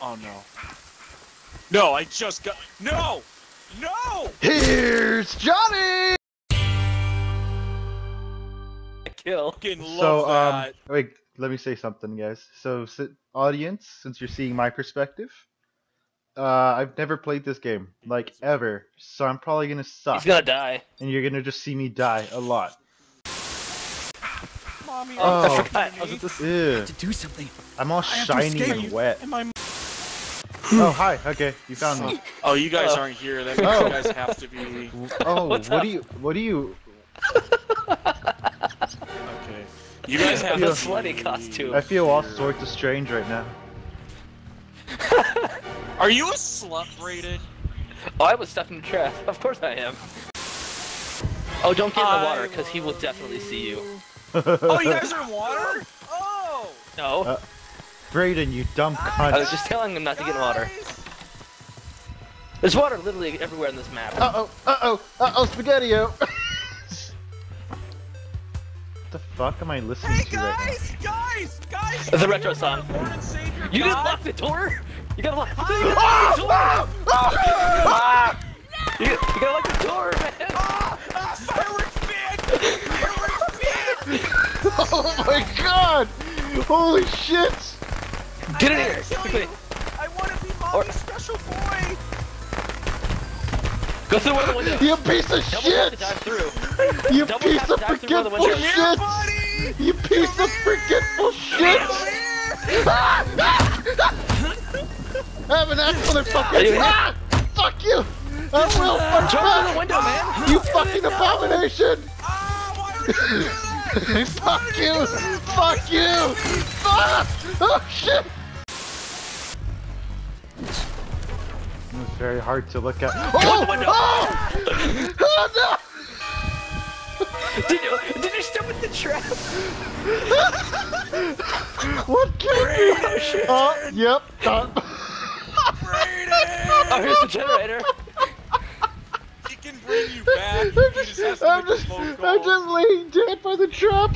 Oh no. No, I just got. No! No! Here's Johnny! Kill. Fucking love So, um, that. wait, let me say something, guys. So, si- audience, since you're seeing my perspective, uh, I've never played this game, like, ever. So I'm probably gonna suck, He's gonna die. and you're gonna just see me die a lot. Mommy, Oh. I forgot. I was at this. Ew, to do something. I'm all have to shiny and wet. Am I... Oh, hi. Okay, you found me. Oh, you guys Oh. aren't here. That means Oh. you guys have to be. Oh, What's what up? do you? What do you? Okay. You guys have The to slutty costume. I feel all sorts of strange right now. Are you a slut, Brayden? Oh, I was stuck in the trap. Of course I am. Oh, don't get in the water, because he will definitely see you. Oh, you guys are in water? Oh! No. Uh, Brayden, you dumb cunt. I was just telling him not to get in water. There's water literally everywhere in this map. Uh oh, uh oh, uh oh, Spaghetti-O! what the fuck am I listening Hey to right guys! Guys! Guys! The you retro hear song. about Lord and Savior You didn't God? lock the door? You gotta lock, you gotta lock the door! You, you gotta lock the door, man! Ah! Ah! Fireworks fan! Fireworks fan! oh my god! Holy shit! Get in I here, quickly! I want to be Or- mommy's special boy! Go through one of the windows! You piece of Double shit! dive through! You double piece of to dive through one of the forgetful windows. Here, shit! You piece of forgetful shit! I have an axe, Are you motherfucker! Ah! Fuck you! I will fight Jump through the window, man! You fucking abomination! Ah! Why would you do that? Fuck you! Fuck you! Fuck! Oh shit! Very hard to look at. Oh! the window. Oh! oh Did you, did you step in the trap? no! What killed me? Oh, yep. Done. Brayden! Oh, here's the generator. He can bring you back. I'm just has just, I'm just, I'm just laying dead by the trap.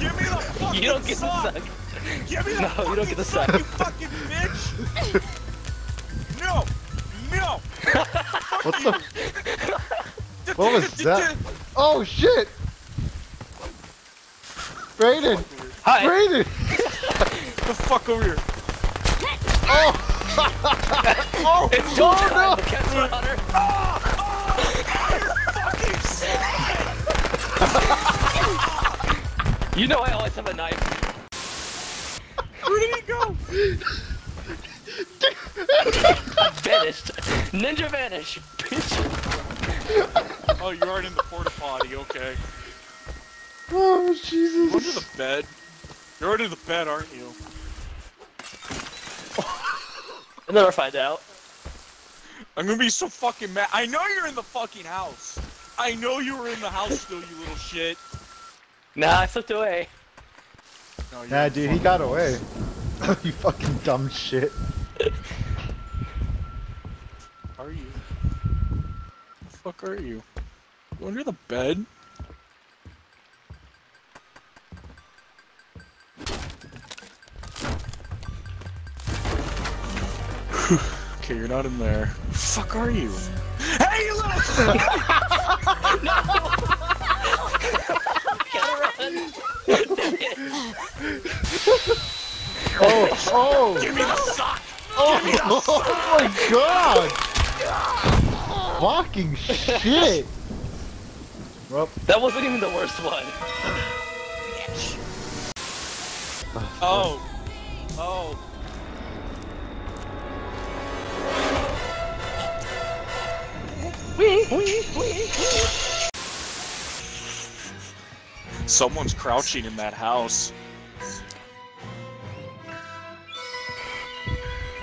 Give me the fucking You don't get the suck. suck. Give me the No, fucking you don't get the suck, suck. you fucking bitch! No! No! what the? What was that? Oh shit! Brayden! Hi. Brayden! The fuck over here! Oh! oh! It's oh showtime. no! The cat's on her. Fucking suck! You know I always have a knife. Where did he go? Vanished. Ninja vanish. Bitch. Oh, you aren't in the porta potty, okay. Oh Jesus. You're Jesus! under the bed. You're under the bed, aren't you? I'll never find out. I'm gonna be so fucking mad. I know you're in the fucking house. I know you were in the house still, you little shit. Nah, I slipped away. No, Nah, dude, he got house. away. you fucking dumb shit. Are you? The fuck are you? You under the bed? okay, you're not in there. Fuck are you? Hey, you little shit! Gotta run. Oh! Oh! Give me the sock! Oh, oh my god! Fucking shit! Well, That wasn't even the worst one. Oh. Oh. Wee, wee, wee. Someone's crouching in that house.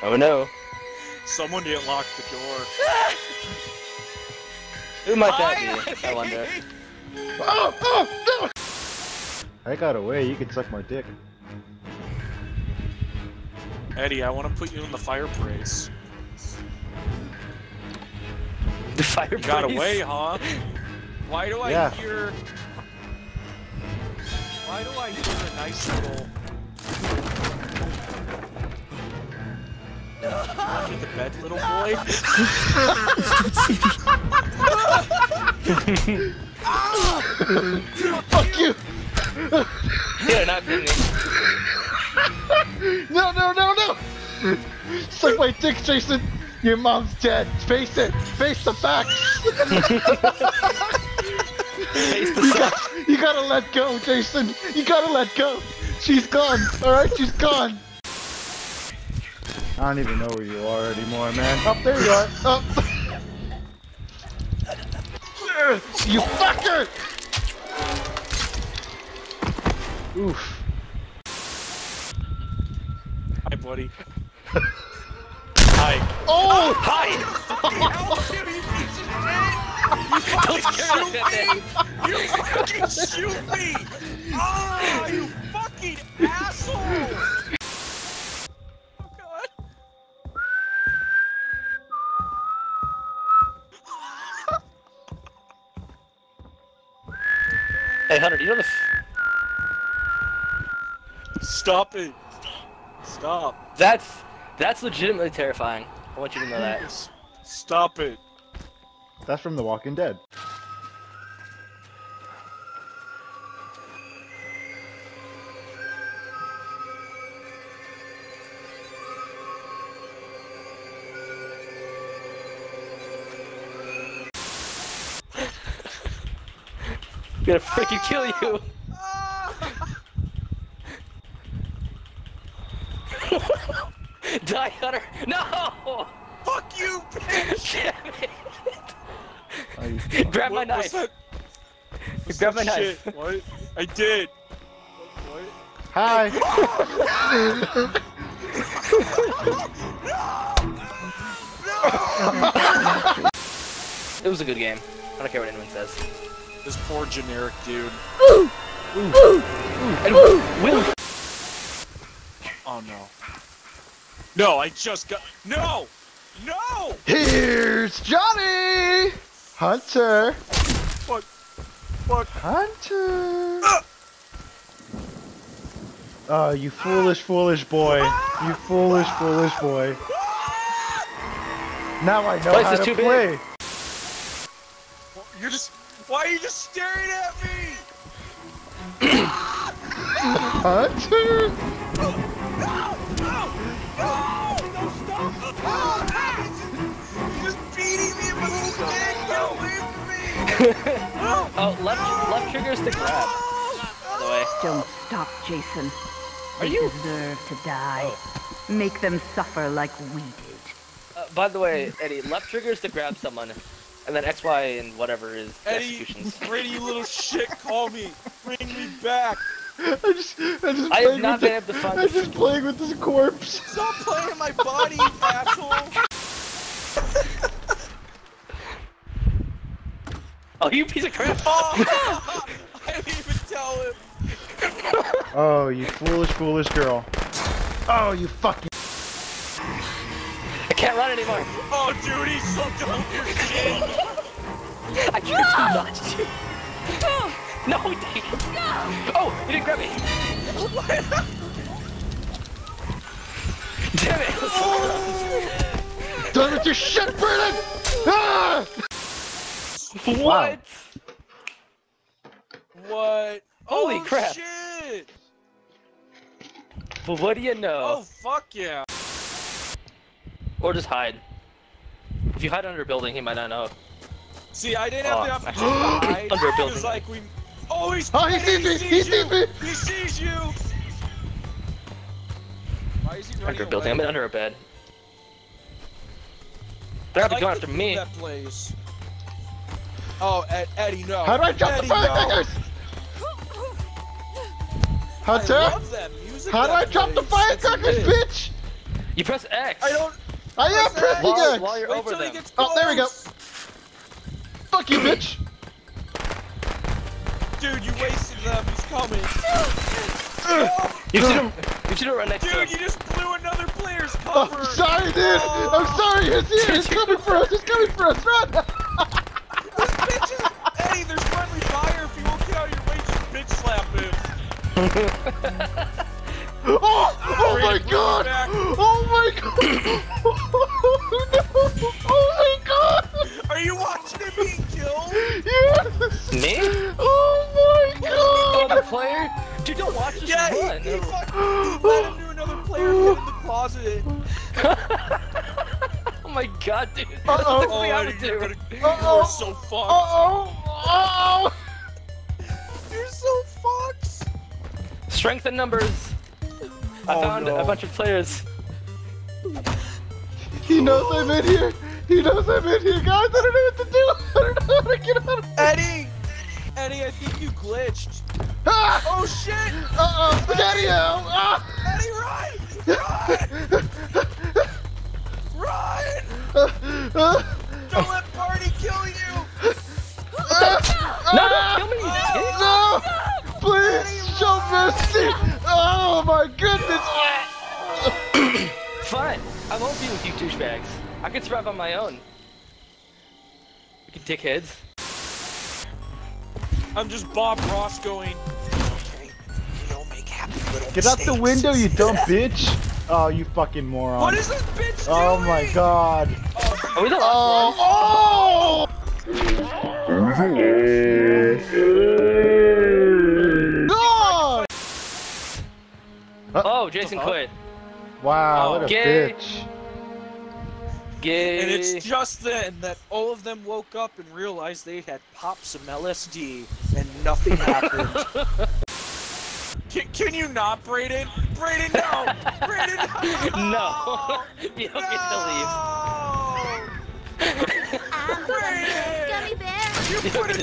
Oh no. Someone didn't lock the door. Who might that be? I wonder. oh, oh, no! I got away, you can suck my dick. Eddie, I want to put you in the fireplace. The fire You got away, huh? Why do I Yeah. hear... Why do I hear a nice little... under the bed, little boy. Fuck you! You're not me. No, no, no, no! Suck my dick, Jason! Your mom's dead. Face it. Face the facts. Face the You, got, you gotta let go, Jason. You gotta let go. She's gone. All right, she's gone. I don't even know where you are anymore, man. Up there you are. Up. you fucker! Oof. Hi, buddy. Hi. Oh! Hi! You fucking shoot me! You fucking shoot me! Ah, you fucking asshole! Hey, Hunter, do you know the? Stop it. Stop. That's that's legitimately terrifying. I want you to know that. Stop it. That's from The Walking Dead. Gonna freaking kill you. Die, Hunter! No! Fuck you, bitch! Damn it! Grab my What- what's knife. that? What's Grab that my knife. shit? What? I did. What? Hi. It was a good game. I don't care what anyone says. This poor generic dude. And Will. Oh no. No, I just got. No! No! Here's Johnny. Hunter. What? What? Hunter. Uh. Ah! Oh, you foolish, foolish boy. Ah. You foolish, foolish boy. Ah. Now I know Place how is to too big. play. You're just. Why are you just staring at me? Hunter. No! No! No! No! Stop! No! You're just beating me in my skin! Get away from me! No! Oh, left left trigger is to grab. By the way. Don't stop, Jason. Are They you- deserve to die. Oh. Make them suffer like we did. Uh, by the way, Eddie, left trigger's to grab someone, and then X, Y, and whatever is the Eddie, executions. pretty little shit, call me. Bring me back. I just, I just I have not with been able to find I'm just playing with this corpse. Stop playing in my body, you asshole. Oh, you piece of crap! Oh, I didn't even tell him. Oh, you foolish, foolish girl. Oh, you fucking. I can't run anymore. Oh, dude, he's so dumb. You're shit. I tried to notch you. No, he didn't. Oh, he didn't grab me. Damn it! Done with your shit, Brennan! Ah! What? What? Holy oh, crap. shit. But what do you know? Oh, fuck yeah. Or just hide. If you hide under a building, he might not know. See, I didn't have Oh, the opportunity to hide. Under a building. Because, like, we... Oh, he's... Oh, he sees me! He you. sees me! He sees you! Why is he running Under a building. I'm under a bed. They're not I like going after me. That place. Oh, Ed, Eddie, no. How do I drop Eddie, the no. firecrackers? I Hunter? love that music. How do I that drop the firecrackers, bitch? You press X. I don't. I am pressing While, X! while you're Wait over till he them. gets Oh, there we go. Fuck you, bitch! Dude, you wasted them. He's coming. You should have. You should have run next to Dude, you just blew another player's Oh, cover. I'm sorry, dude! Oh. I'm sorry, it's here! It's coming for us! It's coming for us! Run! This bitch is. Eddie, there's friendly fire. If you won't get out of your way, just bitch slap him. Oh, oh Bring my it, bring it god! Oh my god! no! Oh my god! Are you watching him being killed? Yes! Me? Oh my Oh, god! the player? Dude, don't watch this Yeah, run. he, he fucking he let him do another player hit in the closet. oh my god, dude. Uh-oh. That's what we Oh, have Eddie, you're, do. gonna, you're Uh-oh. so fucked. Oh! Oh! You're so fucked. Strength in numbers. I Oh, found no. a bunch of players. He knows I'm in here! He knows I'm in here, guys! I don't know what to do! I don't know how to get out of here. Eddie! Eddie, I think you glitched. Ah! Oh shit! Uh-oh! Spaghetti! Ah! Eddie, run! Run! Run! Ah! Don't let Party kill you! No, don't kill me, you. No! Please show mercy! Oh my goodness! Fine. I won't be with you douchebags. I can survive on my own. You can dickheads. I'm just Bob Ross going. Okay, we all make happy little Get out the window, you dumb bitch! Oh, you fucking moron. What is this bitch oh doing? Oh my god. Are we the last Oh! Oh! God! one? Oh, Jason quit. Wow, what a Gay. bitch. Gay. And it's just then that all of them woke up and realized they had popped some LSD and nothing happened. can, can you not, Brayden? Brayden, no! Brayden, no! No. you don't get to leave. I'm Brayden! gummy bear. You put it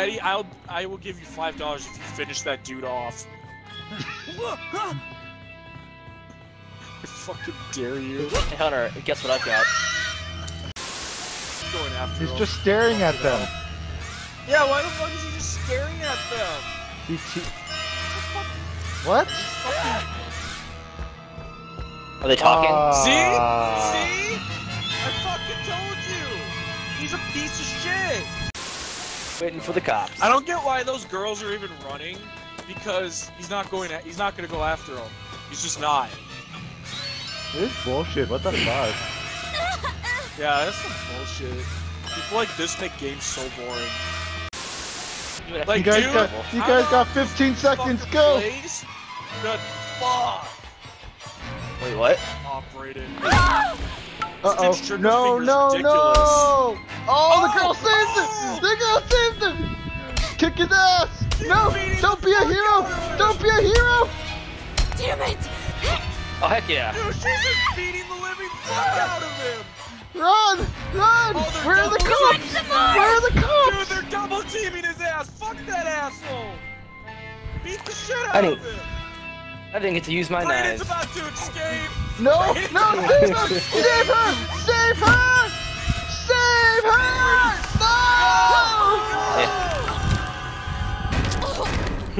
Eddie, I'll I will give you five dollars if you finish that dude off. I fucking dare you. Hey, Hunter, guess what I've got? Going after He's him. just staring at them. Yeah, why the fuck is he just staring at them? He, he... What? Are they talking? Uh, See? See? Waiting for the cops. I don't get why those girls are even running, because he's not going at, he's not gonna go after them. He's just not. This is bullshit. What the fuck? Yeah, that's some bullshit. People like this make games so boring. You Like, You guys dude, got you guys got 15 seconds. Go. plays? Good fuck! Wait, what? Operated. Uh oh. Stitch No, no, ridiculous. no. Oh, the Oh, girl saved him. The girl saved him. Kick his ass. No, don't be a hero. out of him. Don't be a hero. Damn it! Oh, heck yeah. Dude, she's just beating the living fuck out of him! Run, run. Oh, Where are the cops? Where are the cops? Dude, they're double teaming his ass! Fuck that asshole! Beat the shit out I of didn't- him! I didn't get to use my Brayden's knives. about to escape! No, no, save her. Save her. Save her.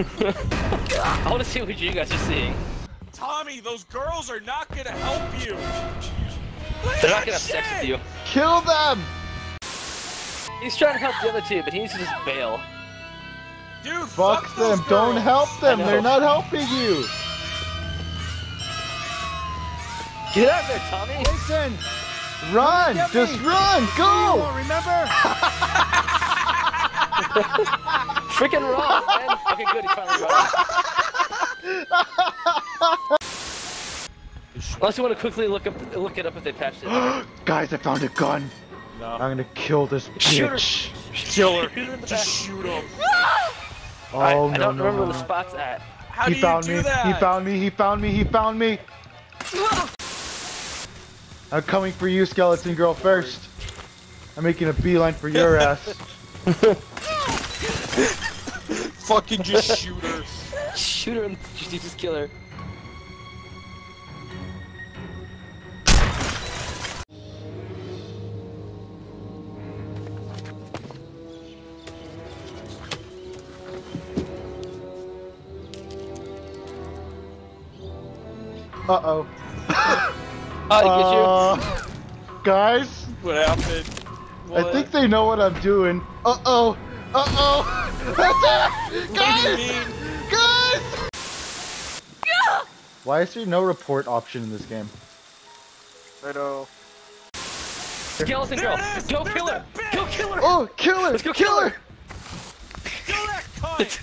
I want to see what you guys are seeing. Tommy, those girls are not gonna help you! Look They're not gonna have sex with you. Kill them. He's trying to help the other two, but he needs to just bail. Dude, Fuck fuck those them. Don't help them. They're not helping you. Get out of there, Tommy! Jason, run. Just run. Go. Freaking wrong, man! Okay, good, he's finally running. Unless you want to quickly look up, look it up if they patched it. Guys, I found a gun. No. I'm gonna kill this Shoot her. bitch. Kill her. Shoot her in the Just back. shoot him. Oh I, no I don't no remember no. where the spot's at. How he do found you do me. that? He found me. He found me. He found me. I'm coming for you, skeleton girl. First. I'm making a beeline for your ass. Fucking just shoot her. Shoot her and just, just kill her. Uh oh. Oh, he gets you? Uh, guys, What happened? I think they know what I'm doing. Uh-oh! Uh oh. Oh. That's it! What Guys! mean? Guys! Why is there no report option in this game? I know. Skeleton There girl. it is! Go kill her. Go kill her. Oh, kill her! Let's go kill kill her! her. Kill that cunt!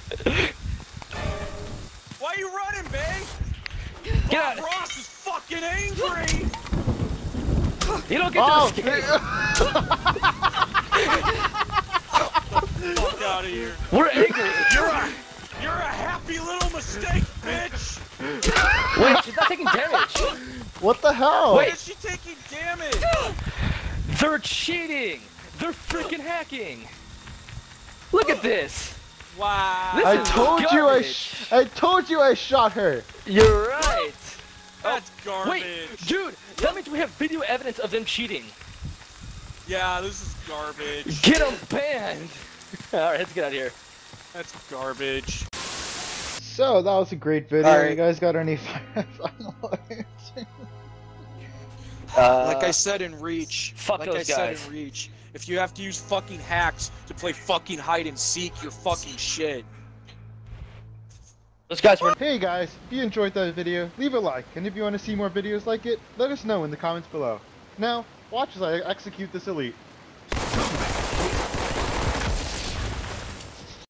Why are you running, babe? Get out. Ross is fucking angry! You don't get Oh, to escape. Fuck out of here. We're angry. You're a, you're a happy little mistake, bitch! Wait, she's not taking damage. what the hell? Why Wait. is she taking damage? They're cheating. They're freaking hacking. Look at this. Wow. This I is told you I, sh I told you I shot her. You're right. That's oh, garbage. Wait, dude, that means we have video evidence of them cheating. Yeah, this is garbage. Get them banned. All right, let's get out of here. That's garbage. So that was a great video. Alright. You guys got any final words? Uh, like I said in Reach, fuck like those I said guys. in Reach, if you have to use fucking hacks to play fucking hide and seek, you're fucking shit. Those guys were. Hey guys, if you enjoyed that video, leave a like, and if you want to see more videos like it, let us know in the comments below. Now, watch as I execute this elite.